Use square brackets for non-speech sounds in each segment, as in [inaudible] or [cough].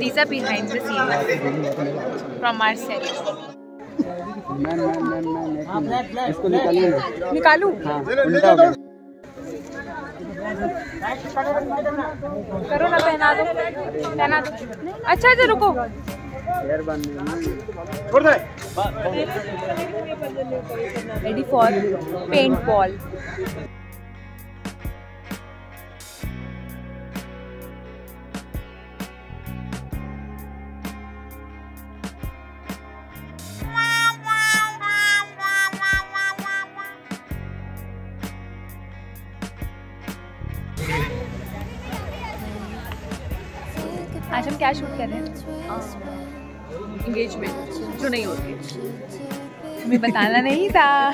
These are behind the scenes from our set. Man man एक minute इसको निकालिए निकालू? हाँ उल्टा करो ना, पहना दो पहना दो। अच्छा अच्छा रुको। रेडी फॉर पेंट बॉल आज हम क्या शूट कर रहे हैं? इंगेजमेंट जो नहीं होती। हमें बताना नहीं था।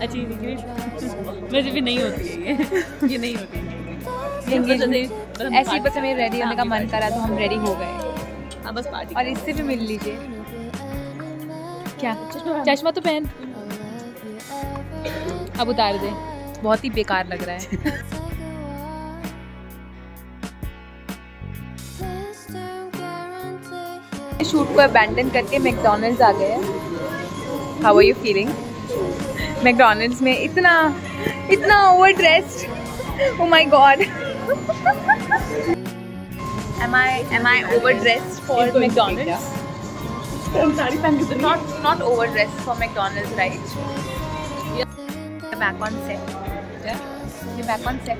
अच्छी इंगेजमेंट मेरी भी नहीं होती है ये। ये नहीं होती ऐसे- बस हम ही बस हमें रेडी होने का मन करा तो हम रेडी हो गए। हाँ बस पार्टी और इससे भी मिल लीजिए। क्या? चश्मा तो पहन। अब उतार दे। बहुत ही बेकार लग रहा है। [laughs] शूट को अबैंडन करके मैकडोनल्ड्स आ गए हैं। How are you feeling McDonald's में इतना इतना overdressed oh my god am I am I overdressed for McDonald's? Sari पहन के Not not overdressed for McDonald's, right? We're back on set. We're back on set.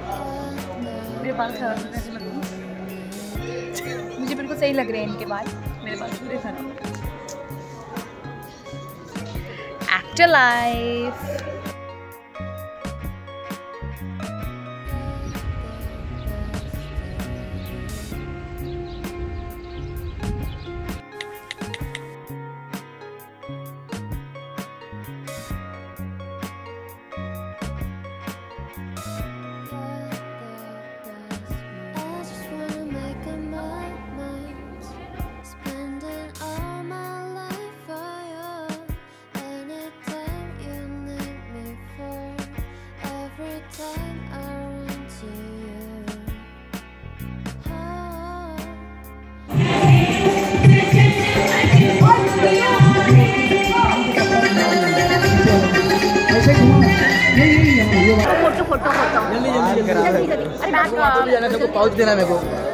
मेरे बाल खराब होने से लगे मुझे बिल्कुल सही लग रहे हैं इनके बाल मेरे बाल पूरे खराब Actor life. Every time I run to you. Oh. Pouch देना मेरे को